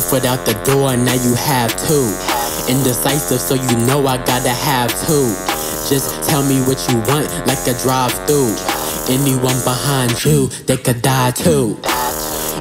foot out the door, now you have two. Indecisive, so you know I gotta have two. Just tell me what you want, like a drive through. Anyone behind you, they could die too.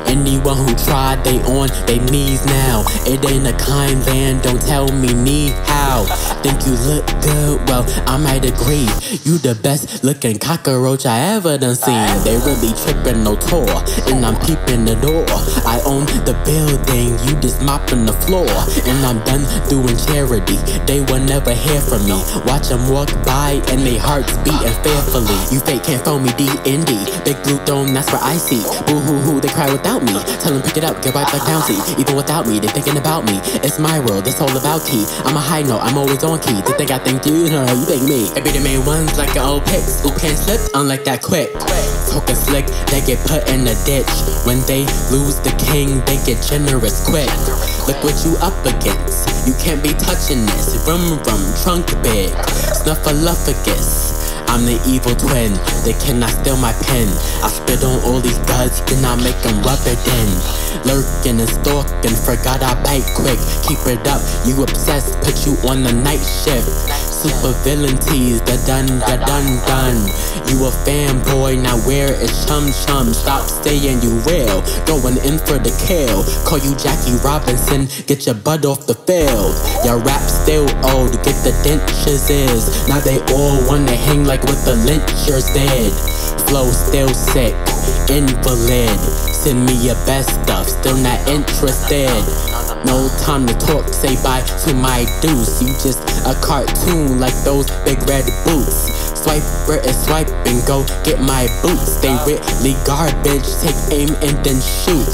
Anyone who tried, they on they knees now. It ain't a kind land, don't tell me need how. Think you look good? Well, I might agree. You the best looking cockroach I ever done seen. They really tripping no tour, and I'm peeping the door. I own the building, you just mopping the floor. And I'm done doing charity, they will never hear from me. Watch them walk by and they hearts beating fearfully. You fake can't phone me D D. Big blue dome, that's where I see. Boo hoo hoo, they cry without me. Tell them pick it up, get back down, see. Even without me, they thinking about me. It's my world, it's all about key. I'm a high note, I'm always on key. They think I think you, no, you think me. I be the main ones like an old pics. Who can't slip, unlike that quick. Talking slick, they get put in the ditch. When they lose the king, they get generous quick. Look what you up against. You can't be touching this. Rum rum, trunk big. Snuffleupagus. I'm the evil twin, they cannot steal my pen. I spit on all these duds, then I make them rub it in. Lurking and stalking, forgot I bite quick. Keep it up, you obsessed, put you on the night shift. Super villain tease, the done, the done, done. You a fanboy, now where is Chum Chum? Stop saying you real, going in for the kill. Call you Jackie Robinson, get your butt off the field. Your rap still old, get the dentures is. Now they all wanna hang like what the lynchers did. Flow still sick, invalid. Send me your best stuff, still not interested. No time to talk, say bye to my deuce. You just a cartoon like those big red boots. Swipe where it swipe and go get my boots. They really garbage, take aim and then shoot.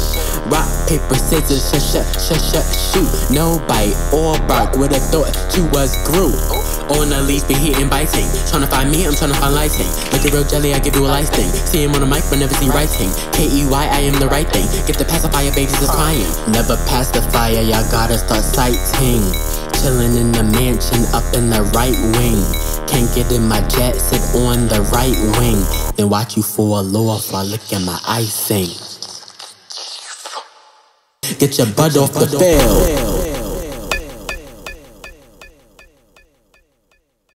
Rock, paper, scissors, sh sh sh sh shoot. No bite or bark, would've thought you was Groot. On a leash, be hitting biting. Tryna find me, I'm tryna find lighting. Make a real jelly, I give you a life thing. See him on the mic, but never see writing. K E Y, I am the right thing. Get the pacifier, babies is crying. Never pass the fire, y'all gotta start sighting. Chillin' in the mansion, up in the right wing. Can't get in my jet, sit on the right wing. Then watch you fall off while look at my icing. Get your butt off the field.